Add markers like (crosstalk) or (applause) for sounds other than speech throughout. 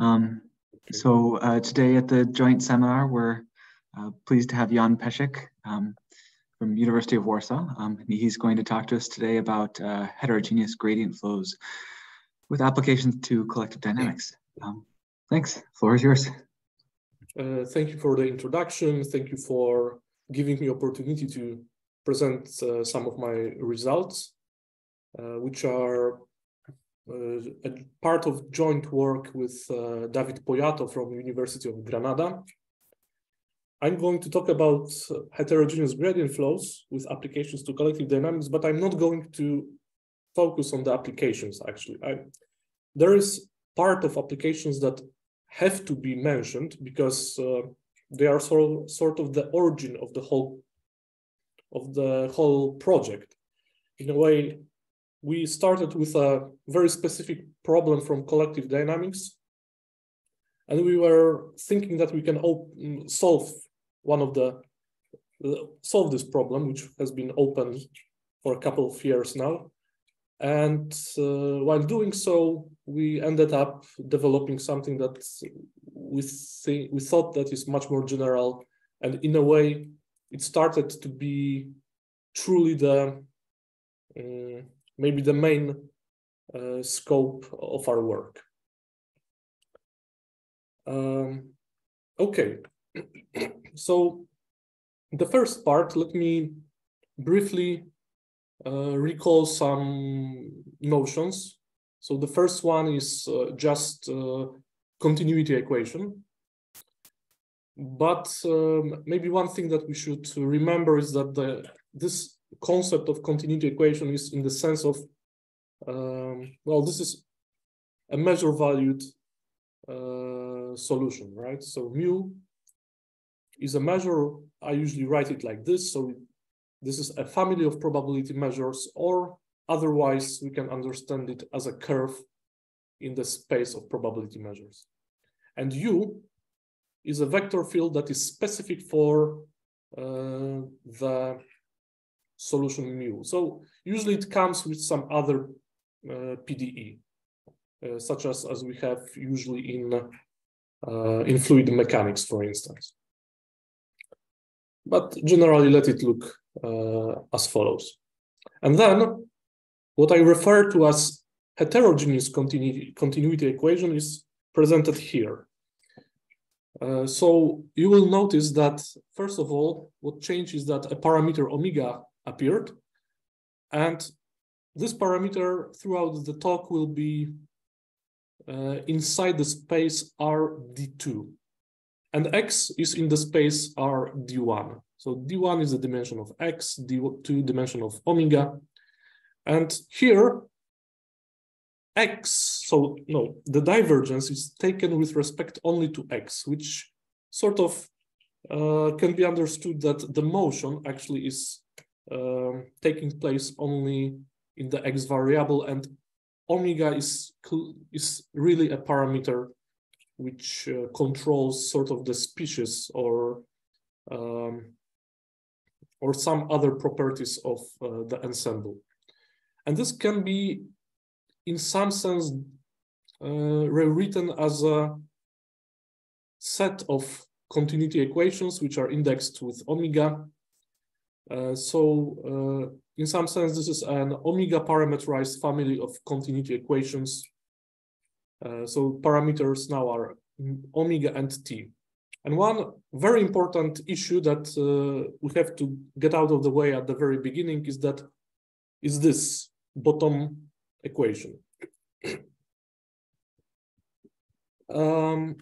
um, so uh, today at the joint seminar, we're uh, pleased to have Jan Peszek um, from University of Warsaw. Um, he's going to talk to us today about uh, heterogeneous gradient flows with applications to collective dynamics. Um, thanks, floor is yours. Uh, thank you for the introduction. Thank you for giving me opportunity to present uh, some of my results, uh, which are a part of joint work with uh, David Poyato from University of Granada. I'm going to talk about heterogeneous gradient flows with applications to collective dynamics, but I'm not going to focus on the applications actually. I, there is part of applications that have to be mentioned because uh, they are sort, sort of the origin of the whole of the whole project. In a way, we started with a very specific problem from collective dynamics. And we were thinking that we can solve one of the, uh, solve this problem, which has been open for a couple of years now. And uh, while doing so, we ended up developing something that we, th we thought that is much more general. And in a way, it started to be truly the um, maybe the main uh, scope of our work. Um, okay, (clears throat) so the first part, let me briefly uh, recall some notions. So the first one is uh, just uh, continuity equation. But um, maybe one thing that we should remember is that the this concept of continuity equation is in the sense of, um, well, this is a measure valued uh, solution, right? So mu is a measure, I usually write it like this. So this is a family of probability measures, or otherwise we can understand it as a curve in the space of probability measures. And U is a vector field that is specific for uh, the solution mu. So usually it comes with some other uh, PDE, uh, such as, as we have usually in, uh, in fluid mechanics, for instance. But generally, let it look uh, as follows. And then what I refer to as heterogeneous continuity, continuity equation is presented here. Uh, so you will notice that, first of all, what changes that a parameter omega appeared. And this parameter throughout the talk will be uh, inside the space RD2. And X is in the space RD1. So D1 is the dimension of X, D2 dimension of omega. And here, X, so no, the divergence is taken with respect only to X, which sort of uh, can be understood that the motion actually is um, taking place only in the x variable and omega is is really a parameter which uh, controls sort of the species or um, or some other properties of uh, the ensemble. And this can be in some sense uh, rewritten as a set of continuity equations which are indexed with omega so uh, in some sense, this is an omega parameterized family of continuity equations. Uh, so parameters now are omega and t. And one very important issue that uh, we have to get out of the way at the very beginning is that is this bottom equation. (clears throat) um,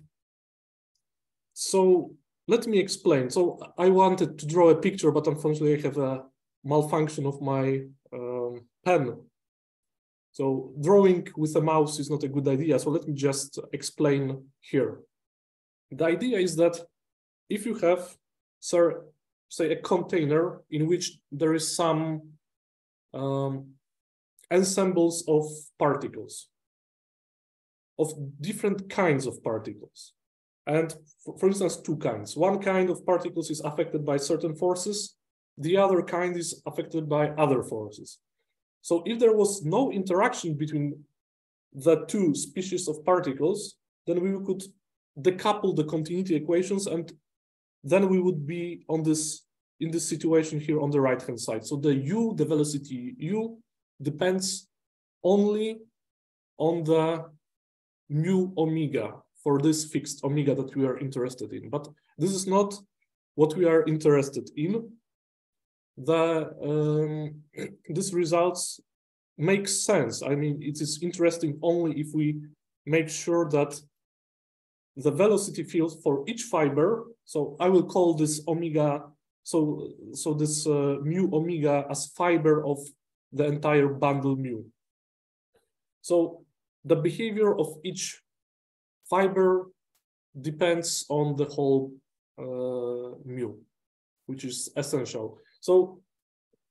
so let me explain. So I wanted to draw a picture, but unfortunately I have a malfunction of my um, pen. So drawing with a mouse is not a good idea. So let me just explain here. The idea is that if you have, sir, say a container in which there is some um, ensembles of particles, of different kinds of particles. And for, instance, two kinds. One kind of particles is affected by certain forces. The other kind is affected by other forces. So if there was no interaction between the two species of particles, then we could decouple the continuity equations and then we would be on this in this situation here on the right hand side. So the u, the velocity u depends only on the mu omega for this fixed omega that we are interested in. But this is not what we are interested in. The um, (clears throat) this results makes sense. I mean, it is interesting only if we make sure that the velocity field for each fiber. So I will call this omega. So so this uh, mu omega as fiber of the entire bundle mu. So the behavior of each fiber depends on the whole uh, mu, which is essential. So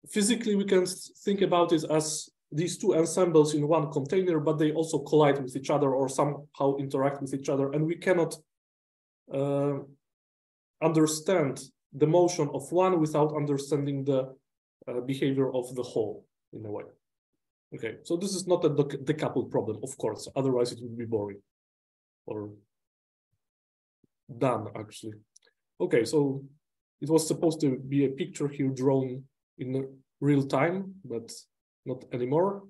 physically, we can think about it as these two ensembles in one container, but they also collide with each other or somehow interact with each other. And we cannot uh, understand the motion of one without understanding the uh, behavior of the whole in a way. Okay, so this is not a decoupled problem, of course, otherwise it would be boring or done actually. Okay, so it was supposed to be a picture here drawn in real time, but not anymore.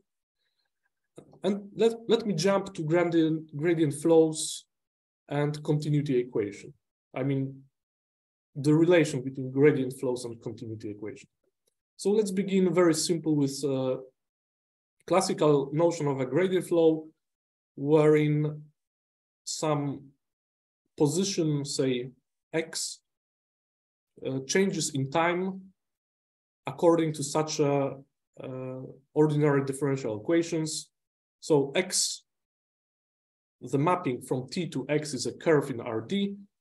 And let, let me jump to gradient, gradient flows and continuity equation. I mean, the relation between gradient flows and continuity equation. So let's begin very simple with classical notion of a gradient flow, wherein some position, say x, uh, changes in time according to such a uh, ordinary differential equations. So x, the mapping from t to x is a curve in RD,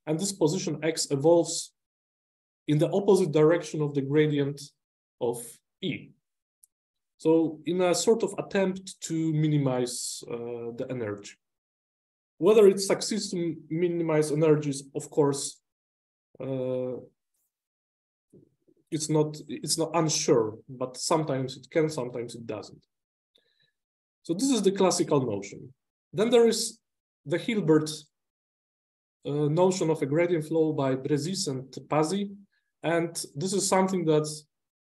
and this position x evolves in the opposite direction of the gradient of E. So in a sort of attempt to minimize uh, the energy. Whether it succeeds to minimize energies, of course, uh, it's not it's not unsure, but sometimes it can, sometimes it doesn't. So this is the classical notion. Then there is the Hilbert uh, notion of a gradient flow by Brezis and Pazy, And this is something that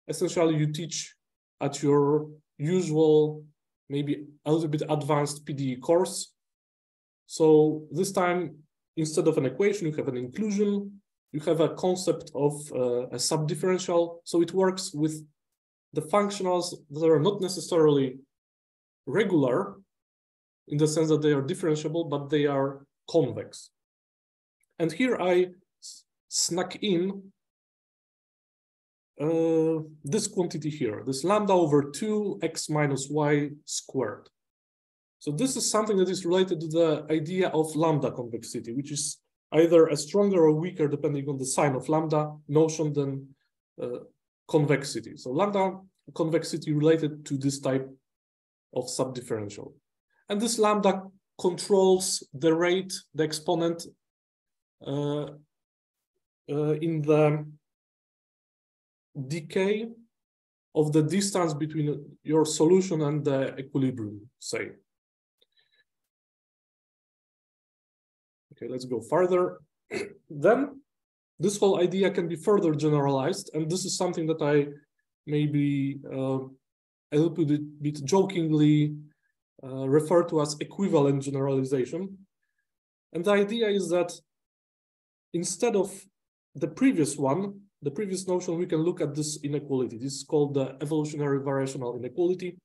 essentially you teach at your usual, maybe a little bit advanced PDE course. So this time, instead of an equation, you have an inclusion you have a concept of uh, a subdifferential. So it works with the functionals that are not necessarily regular in the sense that they are differentiable, but they are convex. And here I snuck in uh, this quantity here, this lambda over 2x minus y squared. So this is something that is related to the idea of lambda convexity, which is either a stronger or weaker, depending on the sign of lambda notion than uh, convexity. So lambda convexity related to this type of subdifferential. And this lambda controls the rate, the exponent uh, uh, in the decay of the distance between your solution and the equilibrium, say. Okay, let's go further. (clears throat) then this whole idea can be further generalized. And this is something that I maybe uh, a little bit, bit jokingly uh, refer to as equivalent generalization. And the idea is that instead of the previous one, the previous notion, we can look at this inequality. This is called the evolutionary variational inequality.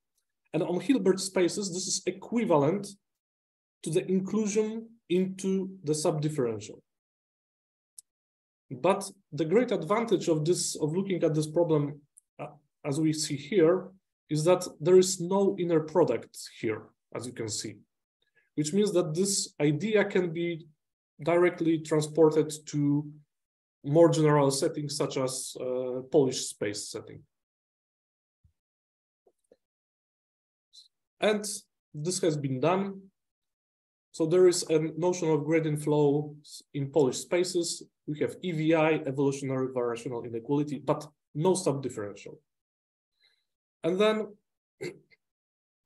And on Hilbert spaces, this is equivalent to the inclusion into the subdifferential. But the great advantage of this, of looking at this problem, uh, as we see here, is that there is no inner product here, as you can see, which means that this idea can be directly transported to more general settings such as uh, Polish space setting. And this has been done so there is a notion of gradient flow in Polish spaces. We have EVI, evolutionary variational inequality, but no subdifferential. And then (clears throat)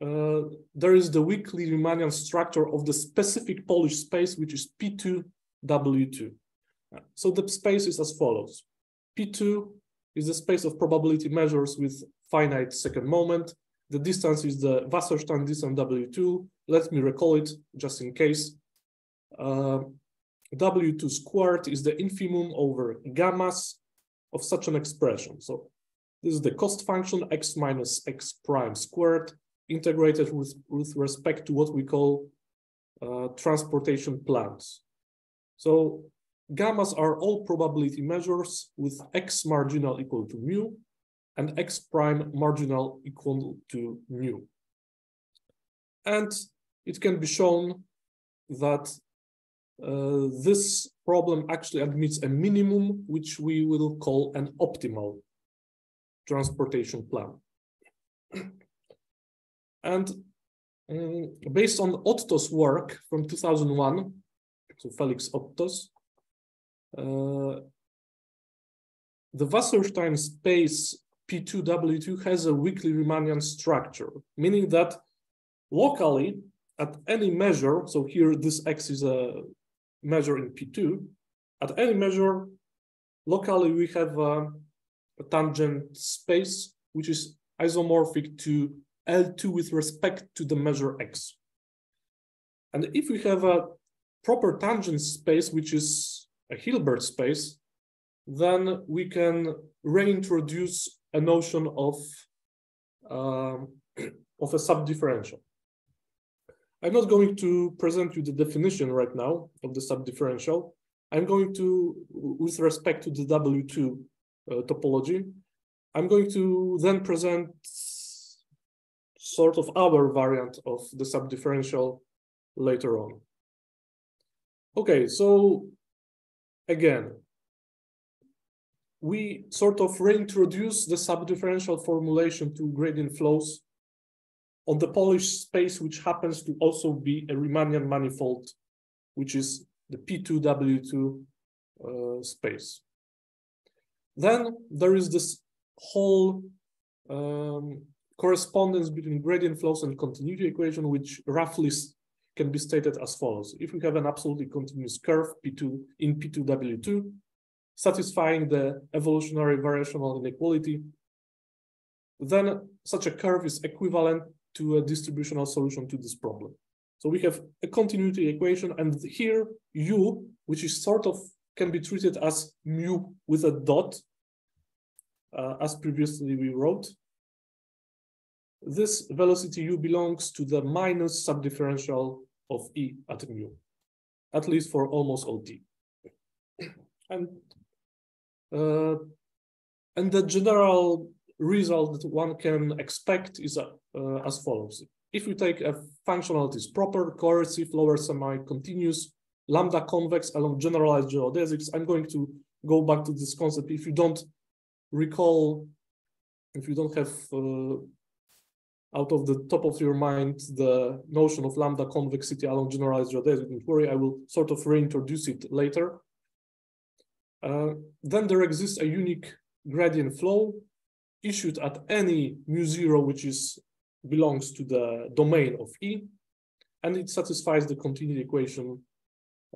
uh, there is the weakly Riemannian structure of the specific Polish space, which is P2W2. So the space is as follows. P2 is the space of probability measures with finite second moment. The distance is the Wasserstein distance W2. Let me recall it just in case. Uh, W2 squared is the infimum over gammas of such an expression. So this is the cost function x minus x prime squared integrated with, with respect to what we call uh, transportation plans. So gammas are all probability measures with x marginal equal to mu and x prime marginal equal to mu. And it can be shown that uh, this problem actually admits a minimum, which we will call an optimal transportation plan. (clears throat) and um, based on Otto's work from 2001, so Felix Otto's, uh, the Wasserstein space P2W2 has a weakly Riemannian structure, meaning that locally at any measure, so here this x is a measure in P2, at any measure, locally we have a, a tangent space which is isomorphic to L2 with respect to the measure x. And if we have a proper tangent space, which is a Hilbert space, then we can reintroduce a notion of, um, (clears throat) of a subdifferential. I'm not going to present you the definition right now of the subdifferential. I'm going to, with respect to the W2 uh, topology, I'm going to then present sort of our variant of the subdifferential later on. Okay, so again, we sort of reintroduce the subdifferential formulation to gradient flows on the Polish space, which happens to also be a Riemannian manifold, which is the P2W2 uh, space. Then there is this whole um, correspondence between gradient flows and continuity equation, which roughly can be stated as follows. If we have an absolutely continuous curve P2 in P2W2, satisfying the evolutionary variational inequality, then such a curve is equivalent to a distributional solution to this problem. So we have a continuity equation, and here u, which is sort of can be treated as mu with a dot, uh, as previously we wrote. This velocity u belongs to the minus subdifferential of e at mu, at least for almost all t. And and the general result that one can expect is uh, uh, as follows. If we take a functional that is proper, coercive, lower semi-continuous, lambda convex along generalized geodesics, I'm going to go back to this concept. If you don't recall, if you don't have uh, out of the top of your mind the notion of lambda convexity along generalized geodesics, don't worry, I will sort of reintroduce it later. Uh, then there exists a unique gradient flow issued at any mu zero, which is belongs to the domain of E, and it satisfies the continuity equation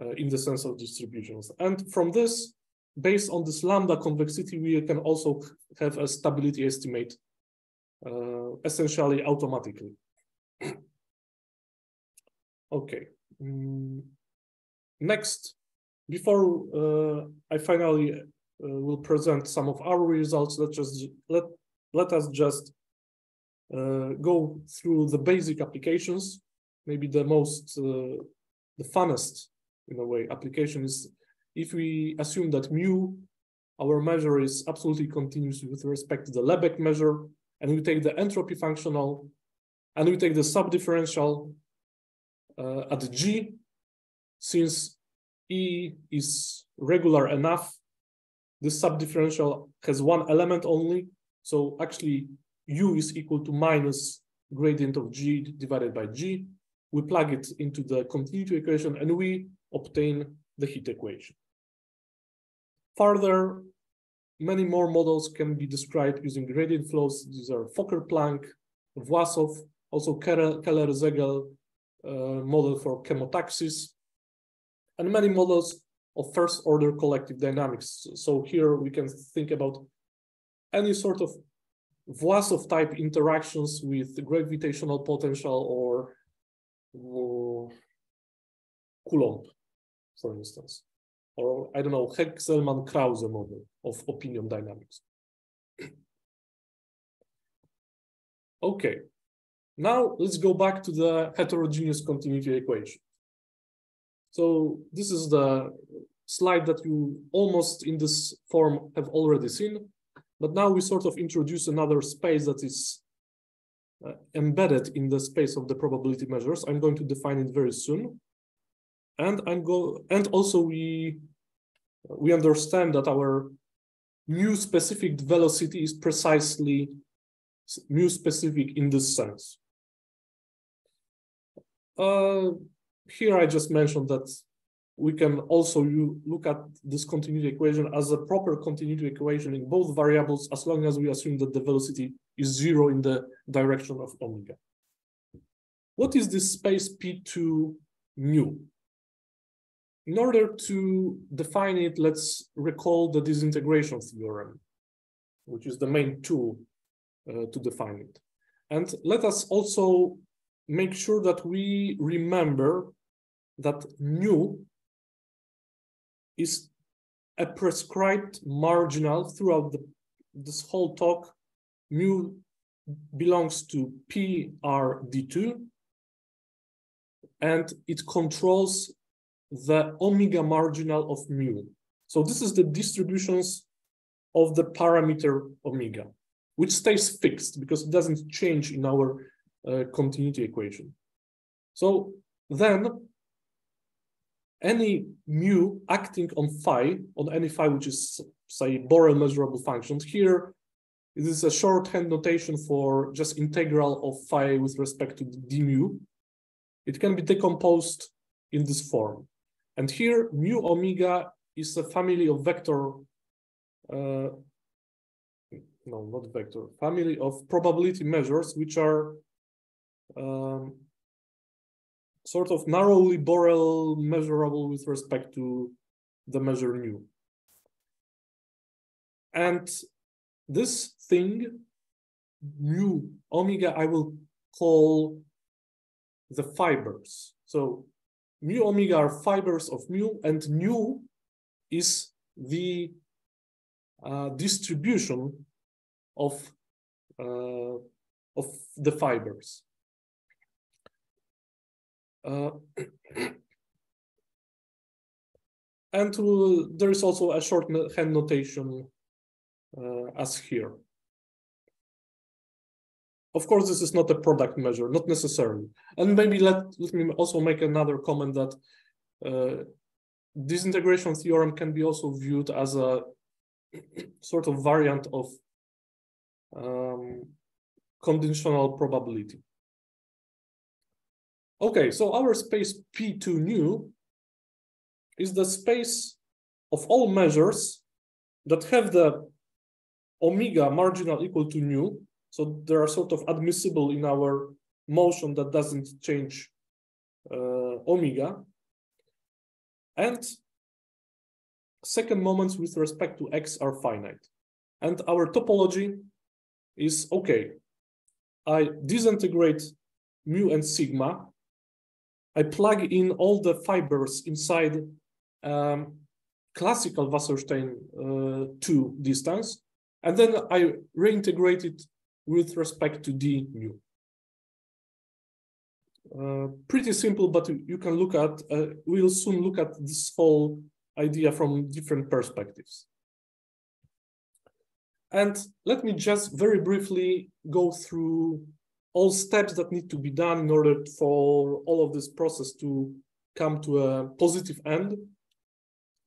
uh, in the sense of distributions. And from this, based on this lambda convexity, we can also have a stability estimate uh, essentially automatically. (clears throat) okay. Mm. Next, before uh, I finally uh, will present some of our results, let's just let let us just uh, go through the basic applications. Maybe the most, uh, the funnest in a way application is if we assume that mu, our measure is absolutely continuous with respect to the Lebesgue measure, and we take the entropy functional, and we take the subdifferential uh, at G, since E is regular enough, this subdifferential has one element only, so actually u is equal to minus gradient of g divided by g. We plug it into the continuity equation and we obtain the heat equation. Further, many more models can be described using gradient flows. These are Fokker-Planck, Vlasov, also Keller-Segel uh, model for chemotaxis, and many models of first order collective dynamics. So here we can think about any sort of Vlasov type interactions with gravitational potential or, Coulomb, for instance, or I don't know, Hegselmann-Krause model of opinion dynamics. (clears throat) okay, now let's go back to the heterogeneous continuity equation. So this is the slide that you almost in this form have already seen, but now we sort of introduce another space that is uh, embedded in the space of the probability measures. I'm going to define it very soon. And I'm go and also we we understand that our mu specific velocity is precisely mu specific in this sense. Uh, here I just mentioned that we can also look at this continuity equation as a proper continuity equation in both variables as long as we assume that the velocity is zero in the direction of omega. What is this space P2 mu? In order to define it, let's recall the disintegration theorem, which is the main tool uh, to define it. And let us also make sure that we remember that mu is a prescribed marginal throughout the, this whole talk. Mu belongs to PRD2 and it controls the omega marginal of mu. So this is the distributions of the parameter omega, which stays fixed because it doesn't change in our uh, continuity equation. So then any mu acting on phi, on any phi which is, say, Borel measurable functions. Here, it is a shorthand notation for just integral of phi with respect to d mu. It can be decomposed in this form. And here, mu omega is a family of vector, uh, no, not vector, family of probability measures, which are um, sort of narrowly Borel measurable with respect to the measure mu. And this thing, mu omega, I will call the fibers. So mu omega are fibers of mu, and mu is the uh, distribution of uh, of the fibers. Uh, (clears throat) and to, there is also a shorthand notation uh, as here. Of course, this is not a product measure, not necessarily. And maybe let, let me also make another comment that uh, disintegration theorem can be also viewed as a (clears throat) sort of variant of um, conditional probability. Okay, so our space P2 nu is the space of all measures that have the omega marginal equal to nu. So they are sort of admissible in our motion that doesn't change uh, omega. And second moments with respect to x are finite. And our topology is, okay, I disintegrate mu and sigma I plug in all the fibers inside um, classical Wasserstein uh, 2 distance, and then I reintegrate it with respect to d mu. Uh, pretty simple, but you can look at, uh, we'll soon look at this whole idea from different perspectives. And let me just very briefly go through all steps that need to be done in order for all of this process to come to a positive end.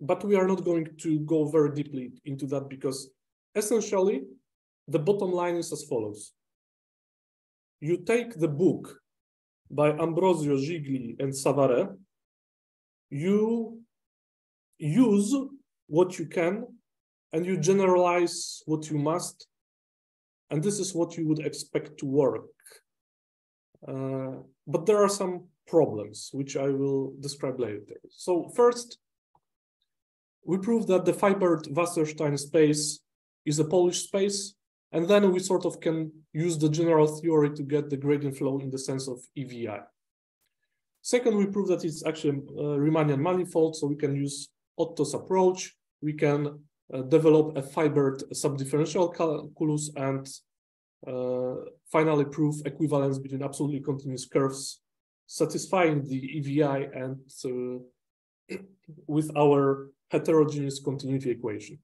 But we are not going to go very deeply into that because essentially the bottom line is as follows. You take the book by Ambrosio Gigli and Savare, you use what you can and you generalize what you must and this is what you would expect to work Uh, but there are some problems, which I will describe later. So first, we prove that the fibered Wasserstein space is a Polish space, and then we sort of can use the general theory to get the gradient flow in the sense of EVI. Second, we prove that it's actually a Riemannian manifold, so we can use Otto's approach. We can develop a fibered subdifferential calculus and uh, finally prove equivalence between absolutely continuous curves satisfying the EVI and uh, (clears throat) with our heterogeneous continuity equation.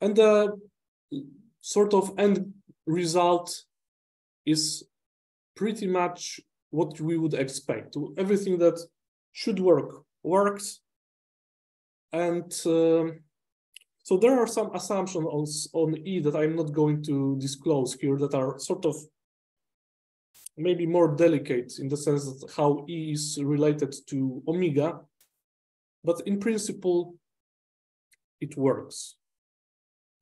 And the sort of end result is pretty much what we would expect. Everything that should work works. And uh, so there are some assumptions on, on E that I'm not going to disclose here that are sort of maybe more delicate in the sense that how E is related to omega, but in principle, it works.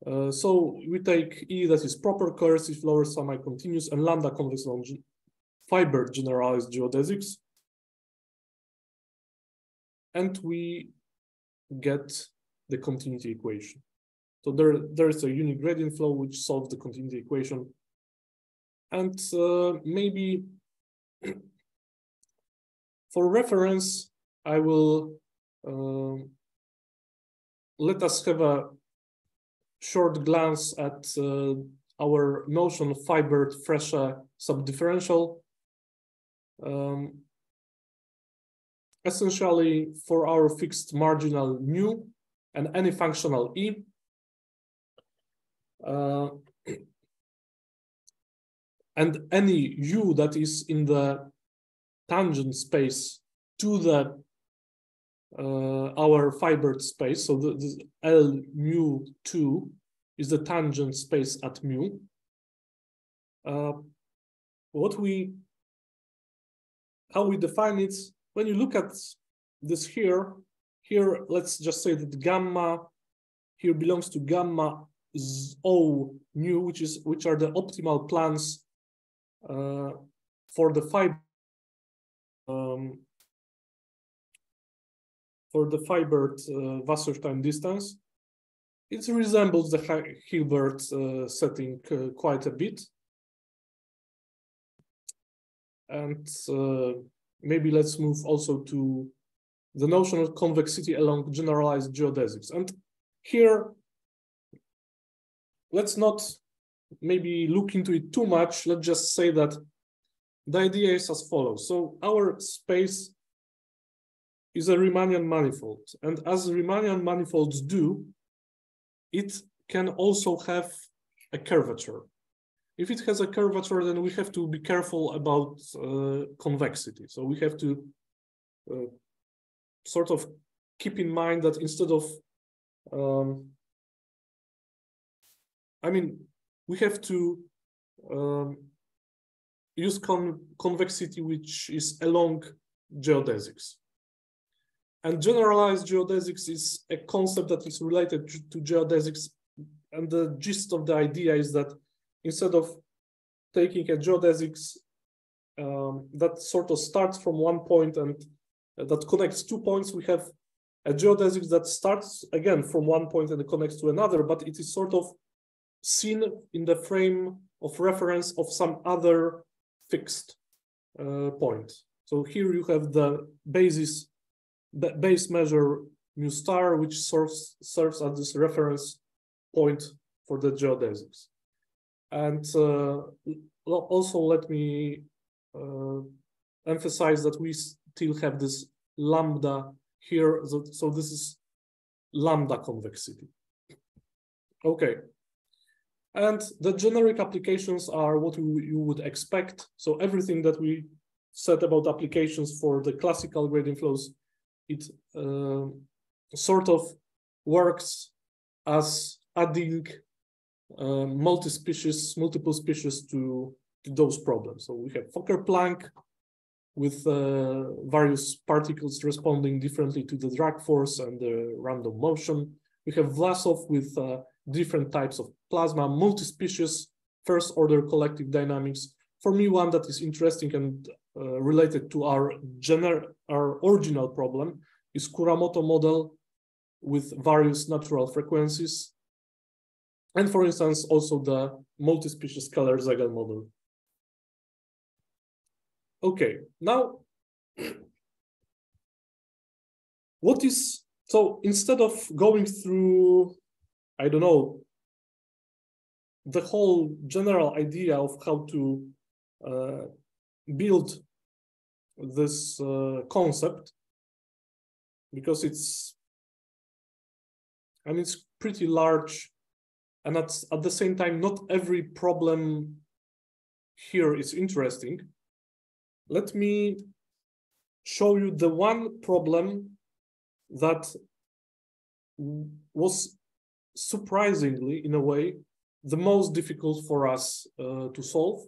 Uh, so we take E that is proper coercive lower semi-continuous and lambda convex along fiber generalized geodesics. And we get the continuity equation. So there, there is a unique gradient flow which solves the continuity equation. And uh, maybe (clears throat) for reference, I will uh, let us have a short glance at uh, our notion of fibered Fréchet subdifferential. Um, essentially, for our fixed marginal mu, and any functional E. Uh, and any U that is in the tangent space to the uh, our fibered space. So the, L mu 2 is the tangent space at mu. Uh, what we, how we define it, when you look at this here, here, let's just say that gamma here belongs to gamma O nu, which is which are the optimal plans uh, for the fiber um, for the fibered uh, Wasserstein distance. It resembles the Hilbert uh, setting uh, quite a bit. And uh, maybe let's move also to the notion of convexity along generalized geodesics. And here, let's not maybe look into it too much. Let's just say that the idea is as follows. So our space is a Riemannian manifold. And as Riemannian manifolds do, it can also have a curvature. If it has a curvature, then we have to be careful about uh, convexity. So we have to uh, sort of keep in mind that instead of, um, I mean, we have to um, use con convexity which is along geodesics. And generalized geodesics is a concept that is related to geodesics. And the gist of the idea is that instead of taking a geodesics um, that sort of starts from one point and that connects two points, we have a geodesic that starts again from one point and connects to another, but it is sort of seen in the frame of reference of some other fixed uh, point. So here you have the basis, the base measure mu star, which serves, serves as this reference point for the geodesics. And uh, also let me uh, emphasize that we still have this lambda here. So, so this is lambda convexity. Okay. And the generic applications are what you, you would expect. So everything that we said about applications for the classical gradient flows, it uh, sort of works as adding uh, multi-species, multiple species to, to those problems. So we have Fokker-Planck, with uh, various particles responding differently to the drag force and the random motion. We have Vlasov with uh, different types of plasma, multi-species, first order collective dynamics. for me, one that is interesting and uh, related to our our original problem is Kuramoto model with various natural frequencies. And for instance, also the multi-species Keller-Segel model. Okay, now what is, so instead of going through, I don't know, the whole general idea of how to uh, build this uh, concept, because it's, and it's pretty large, and at, at the same time, not every problem here is interesting. Let me show you the one problem that was surprisingly, in a way, the most difficult for us uh, to solve.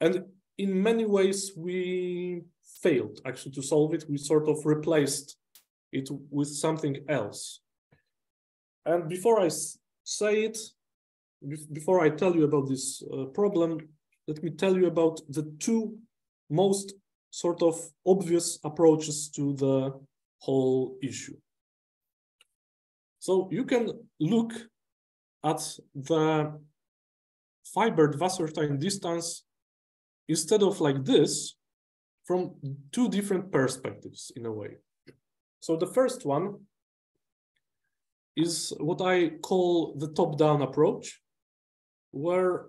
And in many ways, we failed actually to solve it. We sort of replaced it with something else. And before I say it, before I tell you about this uh, problem, let me tell you about the two most sort of obvious approaches to the whole issue. So you can look at the fibered Wasserstein distance instead of like this from two different perspectives in a way. So the first one is what I call the top-down approach, where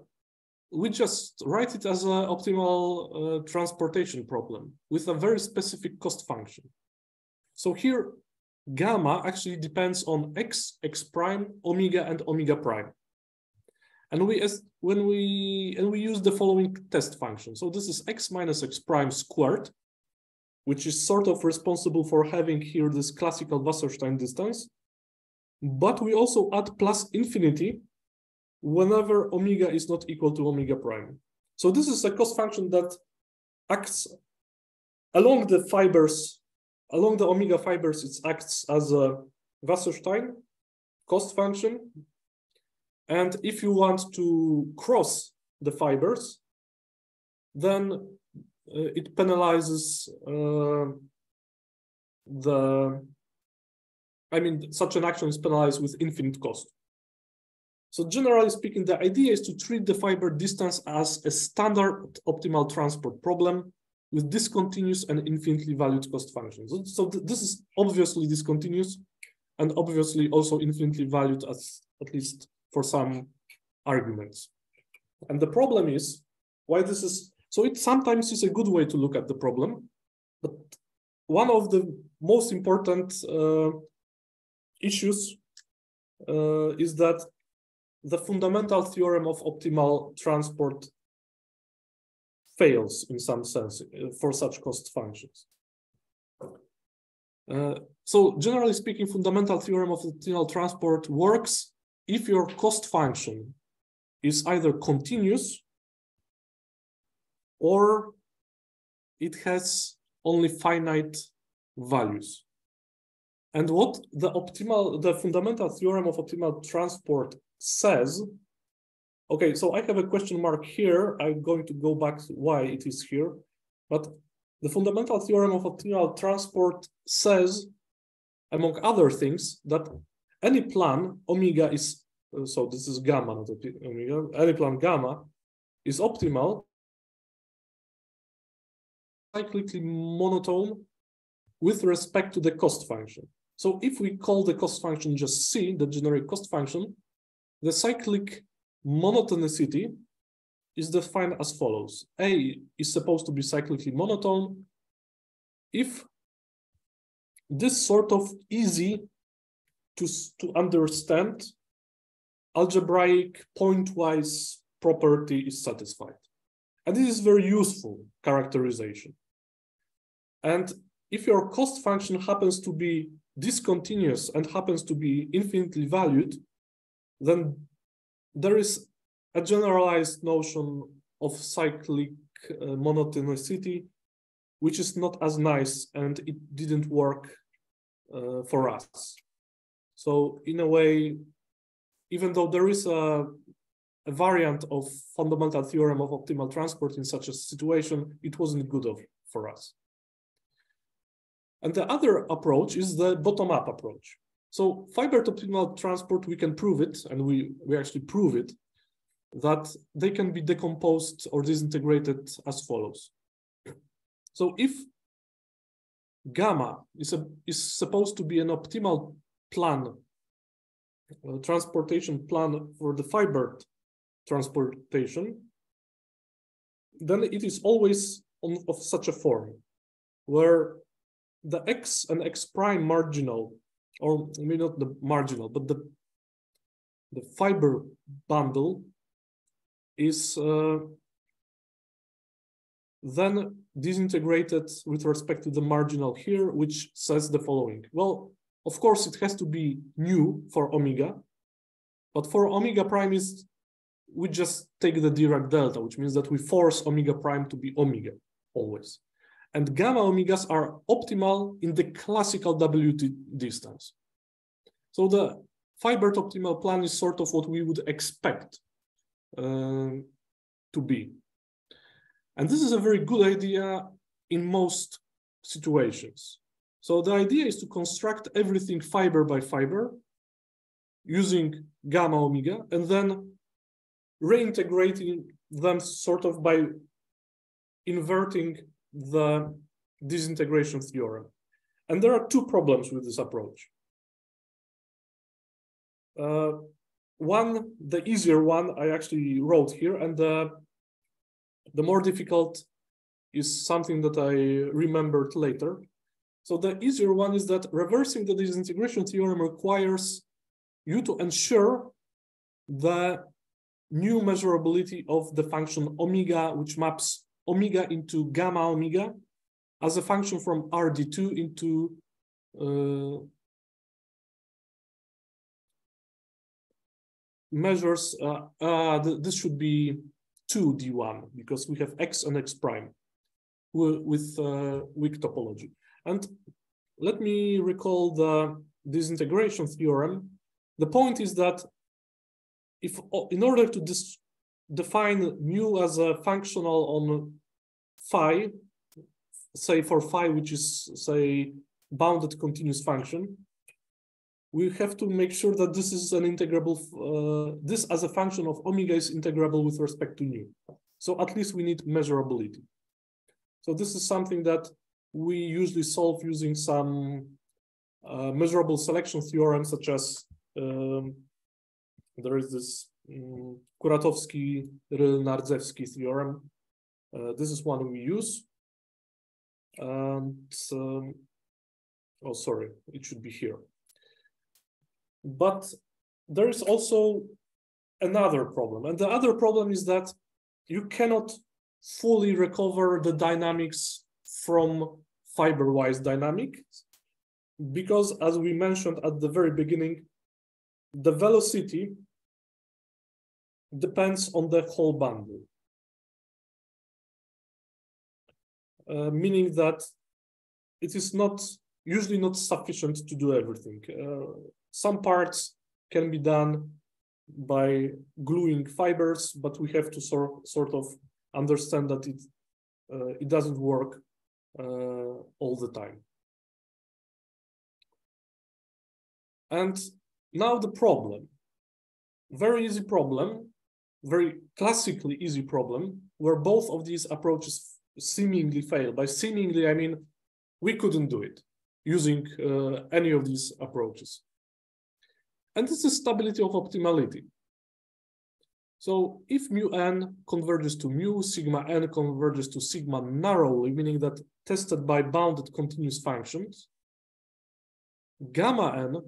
we just write it as an optimal uh, transportation problem with a very specific cost function. So here, gamma actually depends on x, x prime, omega, and omega prime. And we as when we and we use the following test function. So this is x minus x prime squared, which is sort of responsible for having here this classical Wasserstein distance. But we also add plus infinity whenever omega is not equal to omega prime. So this is a cost function that acts along the fibers Along the omega fibers, it acts as a Wasserstein cost function. And if you want to cross the fibers, then uh, it penalizes uh, the, I mean, such an action is penalized with infinite cost. So generally speaking, the idea is to treat the fiber distance as a standard optimal transport problem with discontinuous and infinitely valued cost functions. So, th this is obviously discontinuous and obviously also infinitely valued as at least for some arguments. And the problem is why this is, so it sometimes is a good way to look at the problem, but one of the most important uh, issues uh, is that the fundamental theorem of optimal transport fails in some sense uh, for such cost functions. Uh, so generally speaking, fundamental theorem of optimal transport works if your cost function is either continuous or it has only finite values. And what the optimal, the fundamental theorem of optimal transport says Okay, so I have a question mark here. I'm going to go back to why it is here. But the fundamental theorem of optimal transport says, among other things, that any plan omega is, uh, so this is gamma, not omega, any plan gamma is optimal, cyclically monotone with respect to the cost function. So if we call the cost function just C, the generic cost function, the cyclic monotonicity is defined as follows. A is supposed to be cyclically monotone if this sort of easy to, to understand algebraic pointwise property is satisfied. And this is very useful characterization. And if your cost function happens to be discontinuous and happens to be infinitely valued, then there is a generalized notion of cyclic uh, monotonicity, which is not as nice and it didn't work uh, for us. So in a way, even though there is a, a variant of fundamental theorem of optimal transport in such a situation, it wasn't good of, for us. And the other approach is the bottom-up approach. So fiber optimal transport, we can prove it, and we, we actually prove it, that they can be decomposed or disintegrated as follows. So if gamma is, a, is supposed to be an optimal plan, uh, transportation plan for the fiber transportation, then it is always on, of such a form where the x and x prime marginal, or maybe not the marginal, but the, the fiber bundle is uh, then disintegrated with respect to the marginal here, which says the following. Well, of course, it has to be nu for omega, but for omega prime is we just take the Dirac delta, which means that we force omega prime to be omega always. And gamma omegas are optimal in the classical WT distance. So the fiber optimal plan is sort of what we would expect uh, to be. And this is a very good idea in most situations. So the idea is to construct everything fiber by fiber using gamma omega and then reintegrating them sort of by inverting the disintegration theorem. And there are two problems with this approach. Uh, one, the easier one, I actually wrote here, and the, the more difficult is something that I remembered later. So the easier one is that reversing the disintegration theorem requires you to ensure the nu measurability of the function omega, which maps omega into gamma omega as a function from RD2 into uh, measures, uh, uh, th this should be 2D1 because we have X and X prime with uh, weak topology. And let me recall the disintegration theorem. The point is that if in order to define mu as a functional on phi, say for phi, which is say bounded continuous function, we have to make sure that this is an integrable, uh, this as a function of omega is integrable with respect to nu. So at least we need measurability. So this is something that we usually solve using some uh, measurable selection theorem, such as um, there is this Kuratowski-Ryll-Nardzewski theorem. Uh, this is one we use. And, um, oh, sorry, it should be here. But there is also another problem. And the other problem is that you cannot fully recover the dynamics from fiber-wise dynamics because as we mentioned at the very beginning, the velocity depends on the whole bundle. Uh, meaning that it is not usually not sufficient to do everything. Uh, some parts can be done by gluing fibers, but we have to sort, sort of understand that it, uh, it doesn't work uh, all the time. And now the problem, very easy problem, very classically easy problem, where both of these approaches seemingly fail. By seemingly, I mean, we couldn't do it using uh, any of these approaches. And this is stability of optimality. So if mu n converges to mu, sigma n converges to sigma narrowly, meaning that tested by bounded continuous functions, gamma n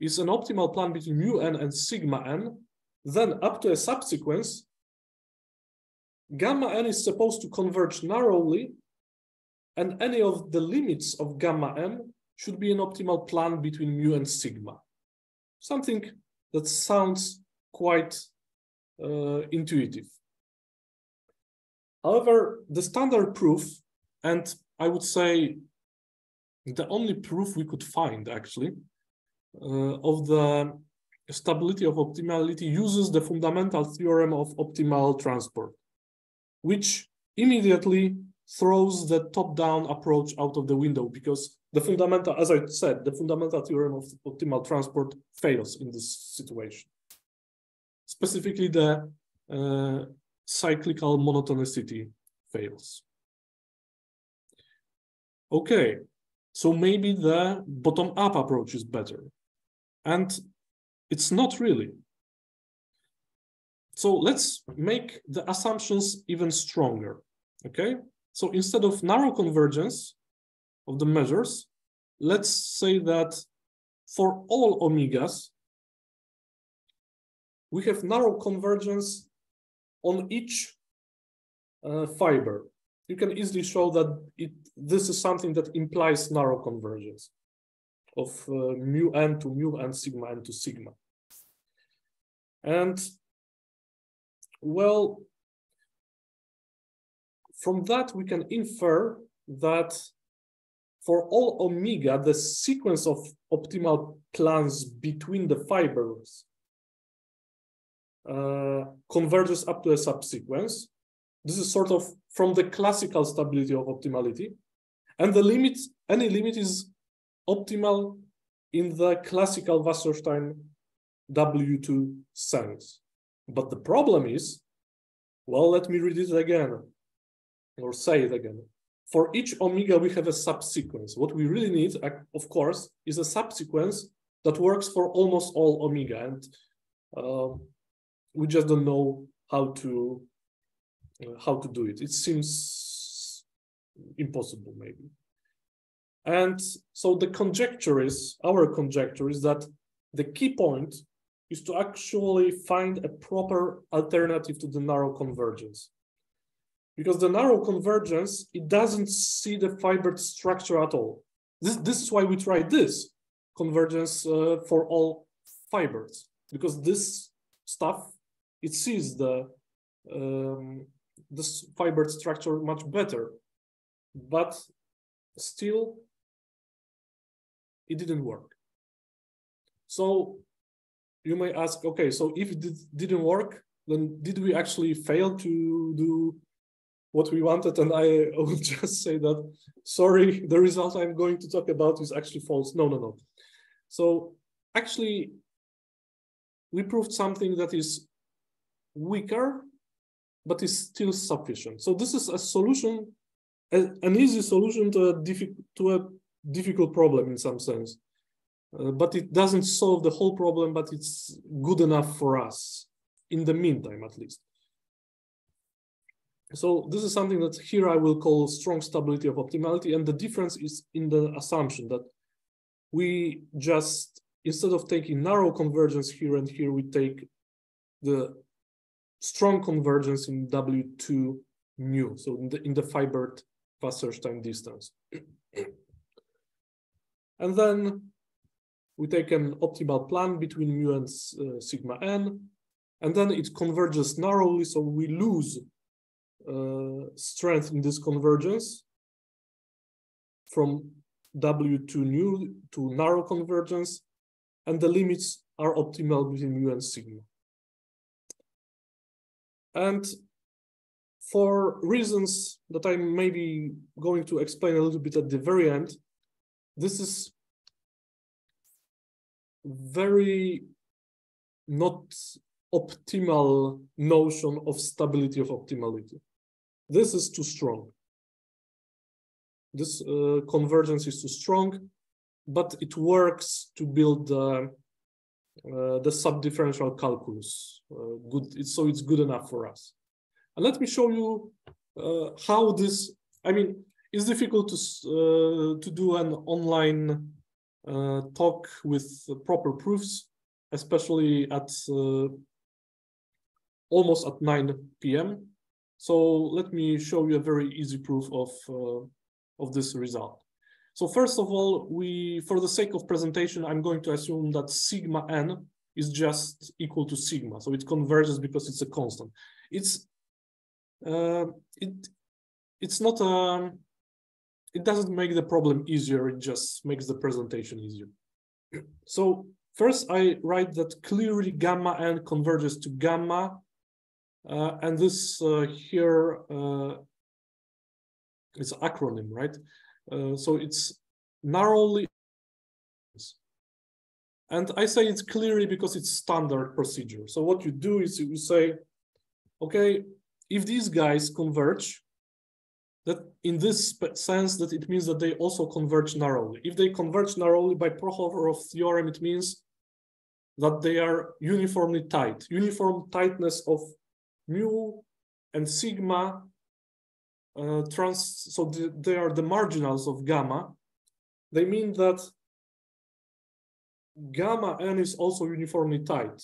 is an optimal plan between mu n and sigma n, then up to a subsequence, gamma n is supposed to converge narrowly, and any of the limits of gamma n should be an optimal plan between mu and sigma something that sounds quite uh, intuitive. However, the standard proof, and I would say the only proof we could find actually uh, of the stability of optimality uses the fundamental theorem of optimal transport, which immediately throws the top-down approach out of the window because the fundamental, as I said, the fundamental theorem of optimal transport fails in this situation. Specifically, the uh, cyclical monotonicity fails. Okay, so maybe the bottom-up approach is better. And it's not really. So let's make the assumptions even stronger, okay? So instead of narrow convergence of the measures, let's say that for all omegas, we have narrow convergence on each uh, fiber. You can easily show that it, this is something that implies narrow convergence of uh, mu n to mu and sigma n to sigma. And well, from that we can infer that for all omega, the sequence of optimal plans between the fibers uh, converges up to a subsequence. This is sort of from the classical stability of optimality. And the limit, any limit is optimal in the classical Wasserstein W2 sense. But the problem is, well, let me read it again or say it again. For each omega, we have a subsequence. What we really need, of course, is a subsequence that works for almost all omega. And uh, we just don't know how to uh, how to do it. It seems impossible, maybe. And so the conjecture is, our conjecture is that the key point is to actually find a proper alternative to the narrow convergence. Because the narrow convergence, it doesn't see the fibered structure at all. This, this is why we tried this convergence uh, for all fibers, because this stuff, it sees the um, this fibered structure much better, but still it didn't work. So you may ask, okay, so if it did, not work, then did we actually fail to do what we wanted? And (laughs) I would just say that, sorry, the result I'm going to talk about is actually false. No, no, no. So actually, we proved something that is weaker, but is still sufficient. So this is a solution, an easy solution to a, to a difficult problem in some sense. Uh, but it doesn't solve the whole problem, but it's good enough for us in the meantime, at least. So this is something that here I will call strong stability of optimality. And the difference is in the assumption that we just, instead of taking narrow convergence here and here, we take the strong convergence in W2 mu, so in the, in the fibered Wasserstein distance. (clears throat) and then we take an optimal plan between mu and uh, sigma n, and then it converges narrowly, so we lose uh, strength in this convergence from W to nu to narrow convergence, and the limits are optimal between mu and sigma. And for reasons that I'm maybe going to explain a little bit at the very end, this is very not optimal notion of stability of optimality. This is too strong. This uh, convergence is too strong, but it works to build uh, uh, the subdifferential calculus. Uh, good, it's, so it's good enough for us. And let me show you uh, how this. I mean, it's difficult to uh, to do an online uh, talk with proper proofs, especially at uh, almost at 9 p.m. So let me show you a very easy proof of, uh, of this result. So first of all, we, for the sake of presentation, I'm going to assume that sigma n is just equal to sigma. So it converges because it's a constant. It's, uh, it, it's not a, um, it doesn't make the problem easier, it just makes the presentation easier. (clears throat) So First, I write that clearly gamma n converges to gamma, uh, and this uh, here uh, is acronym, right? Uh, so it's narrowly, and I say it's clearly because it's standard procedure. So what you do is you say, okay, if these guys converge, that in this sense that it means that they also converge narrowly. If they converge narrowly by Prokhorov theorem, it means that they are uniformly tight. Uniform tightness of mu and sigma uh, trans, so the, they are the marginals of gamma. They mean that gamma n is also uniformly tight,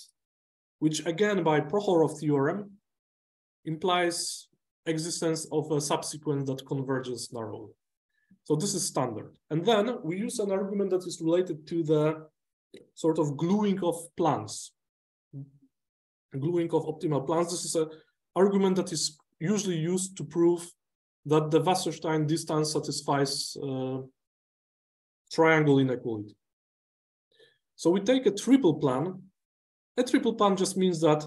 which again by Prokhorov theorem implies existence of a subsequence that converges narrowly. So this is standard. And then we use an argument that is related to the sort of gluing of plans, gluing of optimal plans. This is an argument that is usually used to prove that the Wasserstein distance satisfies uh, triangle inequality. So we take a triple plan. A triple plan just means that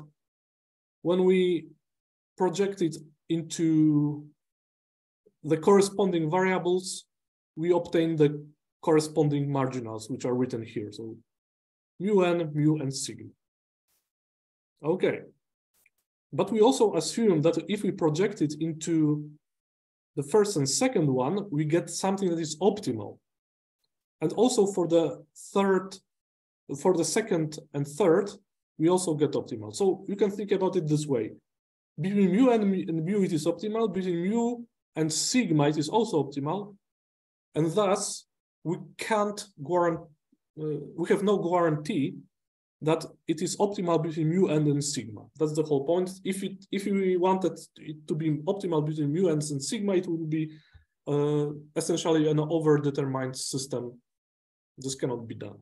when we project it into the corresponding variables, we obtain the corresponding marginals, which are written here. So mu n, mu, and sigma. Okay. But we also assume that if we project it into the first and second one, we get something that is optimal. And also for the third, for the second and third, we also get optimal. So you can think about it this way. Between mu and, and mu, it is optimal. Between mu and sigma, it is also optimal. And thus, we can't guarantee, uh, we have no guarantee that it is optimal between mu and, sigma. That's the whole point. If it if we wanted it to be optimal between mu and, and sigma, it would be uh, essentially an overdetermined system. This cannot be done.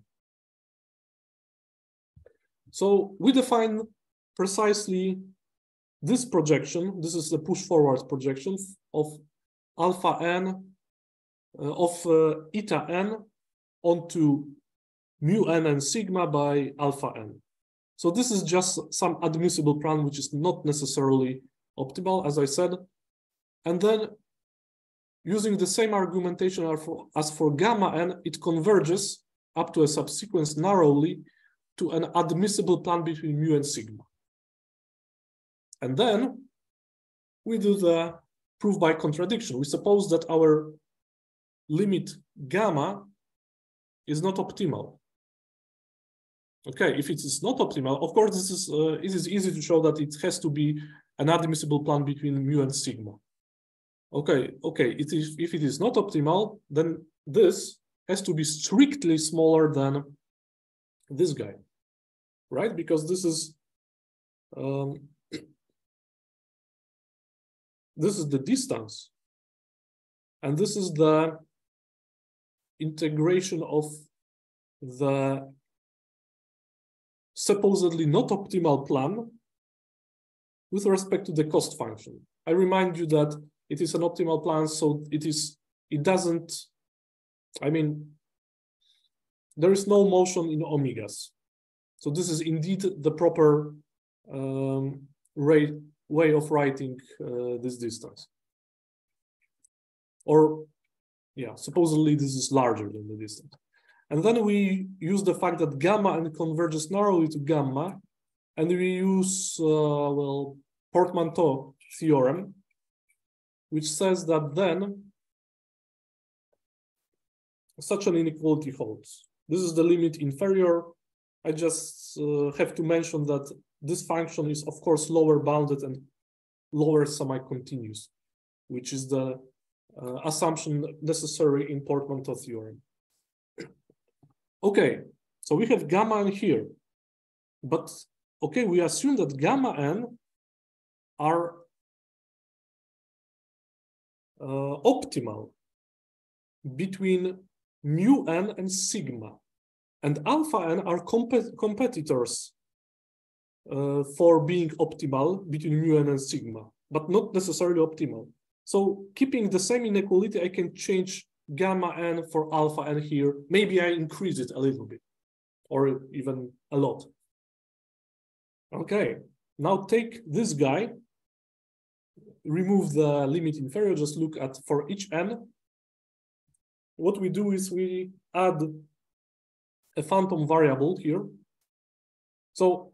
So we define precisely this projection. This is the push forward projection of alpha n uh, of uh, eta n onto mu n and sigma by alpha n. So this is just some admissible plan, which is not necessarily optimal, as I said. And then using the same argumentation as for gamma n, it converges up to a subsequence narrowly to an admissible plan between mu and sigma. And then we do the proof by contradiction. We suppose that our limit gamma is not optimal. Okay, if it is not optimal, of course, this is uh, it is easy to show that it has to be an admissible plan between mu and sigma. Okay, okay, it is, if it is not optimal, then this has to be strictly smaller than this guy, right? Because this is um, this is the distance, and this is the integration of the supposedly not optimal plan with respect to the cost function. I remind you that it is an optimal plan, so it is it doesn't, I mean, there is no motion in omegas. So this is indeed the proper um, rate, way of writing uh, this distance. Or, yeah, supposedly this is larger than the distance. And then we use the fact that gamma and converges narrowly to gamma, and we use, uh, well, portmanteau theorem, which says that then such an inequality holds. This is the limit inferior. I just uh, have to mention that this function is, of course, lower bounded and lower semi-continuous, which is the uh, assumption necessary in portmanteau theorem. (clears throat) Okay, so we have gamma n here, but okay, we assume that gamma n are uh, optimal between mu n and sigma, and alpha n are comp competitors uh, for being optimal between mu n and sigma, but not necessarily optimal. So keeping the same inequality, I can change gamma n for alpha n here. Maybe I increase it a little bit. or even a lot. Okay, now take this guy, remove the limit inferior, just look at for each n. What we do is we add a phantom variable here. So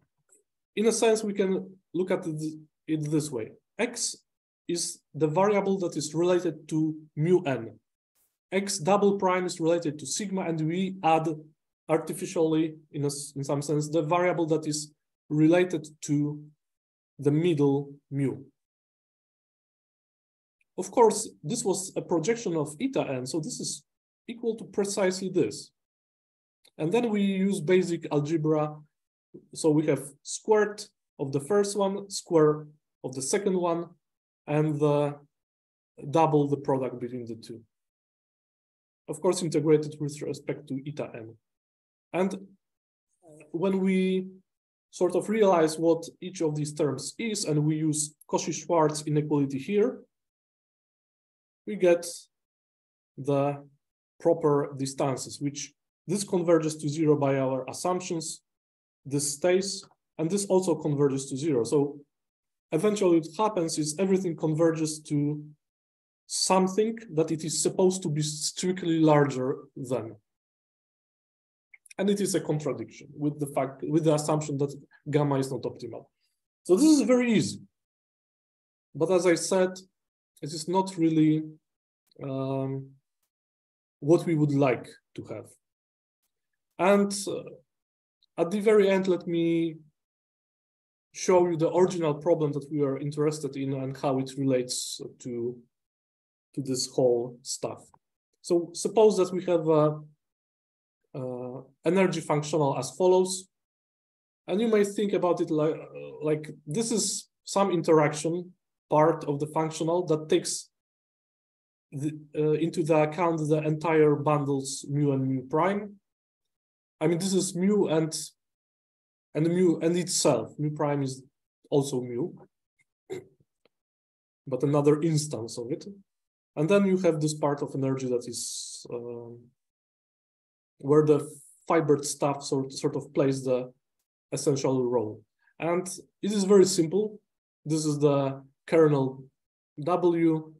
in a sense, we can look at it this way. X is the variable that is related to mu n. X double prime is related to sigma, and we add artificially, in, a, in some sense, the variable that is related to the middle mu. Of course, this was a projection of eta n, so this is equal to precisely this. And then we use basic algebra. So we have squared of the first one, square of the second one, and the double the product between the two. Of course, integrated with respect to eta n. And uh, when we sort of realize what each of these terms is, and we use Cauchy-Schwarz inequality here, we get the proper distances, which this converges to zero by our assumptions, this stays, and this also converges to zero. So eventually what happens is everything converges to something that it is supposed to be strictly larger than and it is a contradiction with the fact with the assumption that gamma is not optimal. So this is very easy. But as I said, it is not really um, what we would like to have. And uh, at the very end, let me show you the original problem that we are interested in and how it relates to, to this whole stuff. So suppose that we have a uh, energy functional as follows. And you may think about it like, like this is some interaction part of the functional that takes the, uh, into the account the entire bundles mu and mu prime. I mean, this is mu and and mu and itself. Mu prime is also mu, but another instance of it. And then you have this part of energy that is um, where the fibered stuff sort, sort of plays the essential role. And it is very simple. This is the kernel W.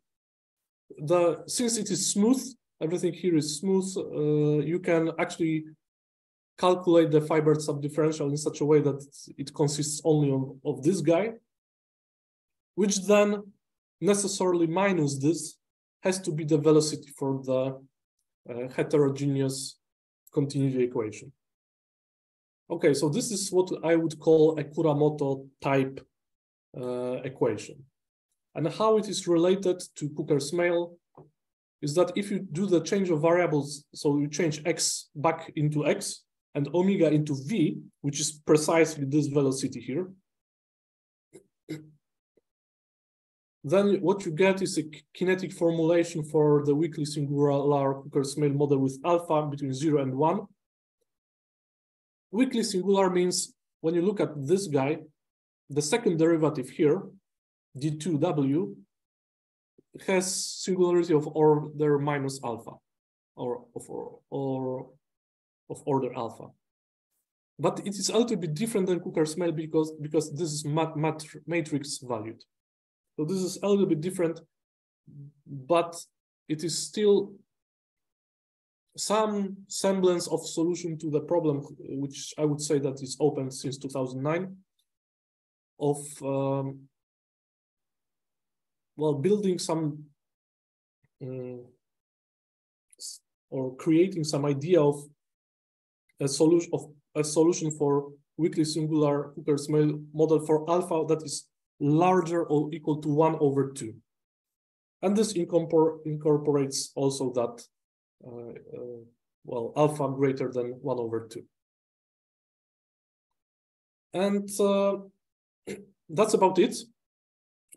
The Since it is smooth, everything here is smooth, uh, you can actually calculate the fibered subdifferential in such a way that it consists only of, of this guy, which then necessarily minus this has to be the velocity for the uh, heterogeneous continuity equation. Okay, so this is what I would call a Kuramoto type uh, equation. And how it is related to Cucker-Smale is that if you do the change of variables, so you change x back into x and omega into v, which is precisely this velocity here, then what you get is a kinetic formulation for the weakly singular Cucker-Smale model with alpha between zero and one. Weakly singular means when you look at this guy, the second derivative here, d2w, has singularity of order minus alpha, or or, or of order alpha. But it is a little bit different than Cucker-Smale because because this is mat mat matrix valued. So this is a little bit different, but it is still some semblance of solution to the problem, which I would say that is open since 2009, of um, well building some um, or creating some idea of a solution of a solution for weakly singular Cucker-Smale model for alpha that is larger or equal to 1 over 2. And this incorpor incorporates also that, uh, uh, well, alpha greater than 1 over 2. And uh, (clears throat) that's about it.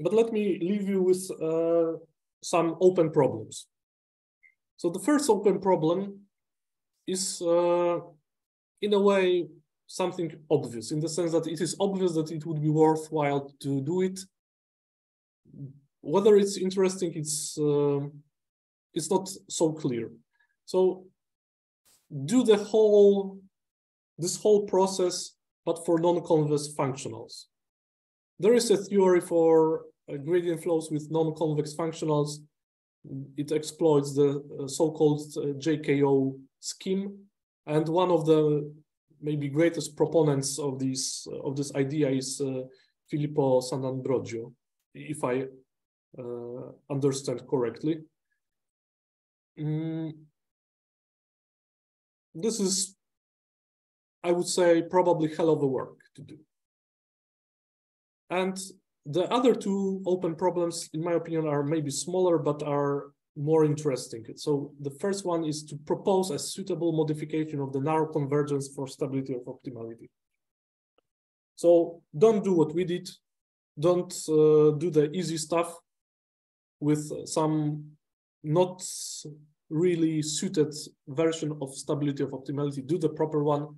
But let me leave you with uh, some open problems. So the first open problem is, uh, in a way, something obvious in the sense that it is obvious that it would be worthwhile to do it. Whether it's interesting, it's uh, it's not so clear. So do the whole this whole process, but for non-convex functionals. There is a theory for uh, gradient flows with non-convex functionals. It exploits the uh, so-called uh, JKO scheme. And one of the maybe greatest proponents of this, of this idea is Filippo Santambrogio, if I uh, understand correctly. Mm. This is, I would say, probably hell of a work to do. And the other two open problems, in my opinion, are maybe smaller, but are more interesting. So the first one is to propose a suitable modification of the narrow convergence for stability of optimality. So don't do what we did. Don't uh, do the easy stuff with some not really suited version of stability of optimality. Do the proper one.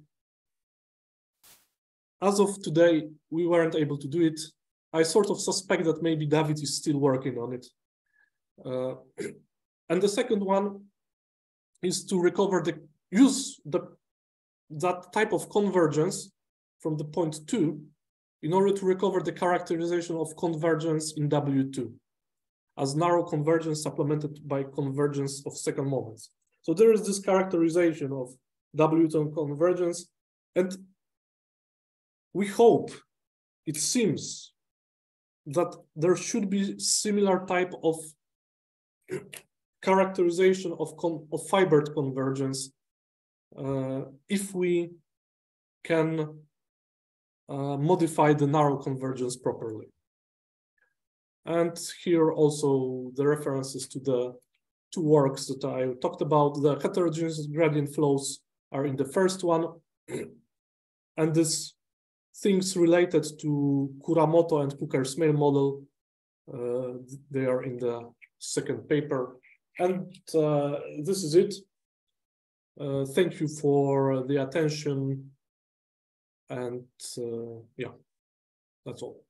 As of today, we weren't able to do it. I sort of suspect that maybe David is still working on it. Uh, (clears throat) and the second one is to recover the use the that type of convergence from the point two in order to recover the characterization of convergence in W2 as narrow convergence supplemented by convergence of second moments. So there is this characterization of W2 convergence and we hope, it seems, that there should be similar type of characterization of, of fibered convergence uh, if we can uh, modify the narrow convergence properly. And here also the references to the two works that I talked about. The heterogeneous gradient flows are in the first one. (clears throat) and these things related to Kuramoto and Cucker-Smale model, uh, they are in the second paper. And uh, this is it. Uh, thank you for the attention. And uh, yeah, that's all.